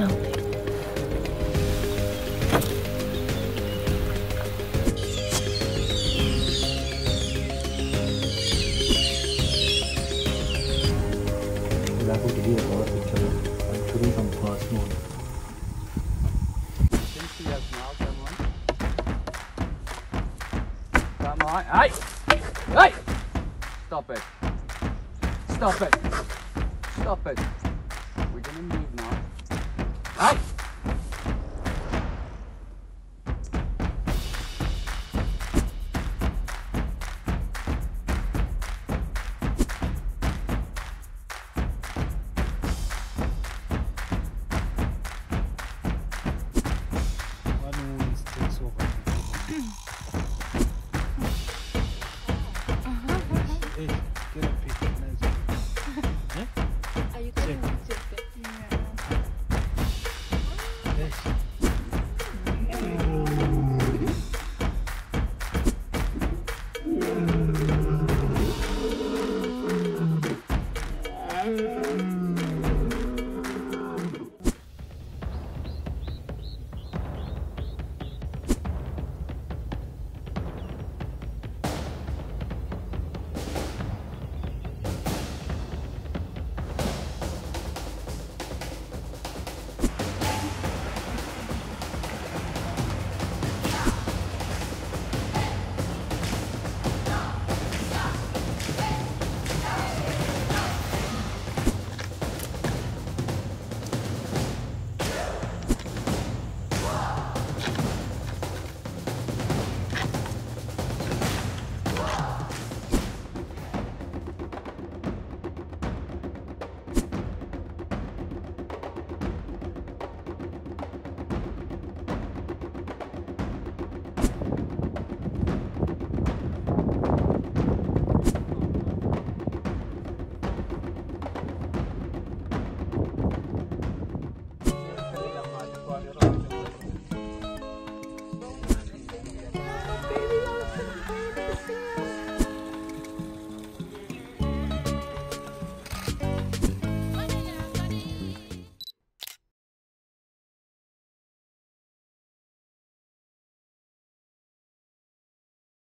building. I'm shooting from first moon. Now. Come on. Hey! Hey! Stop it. Stop it. Stop it. Up. this. Mm -hmm.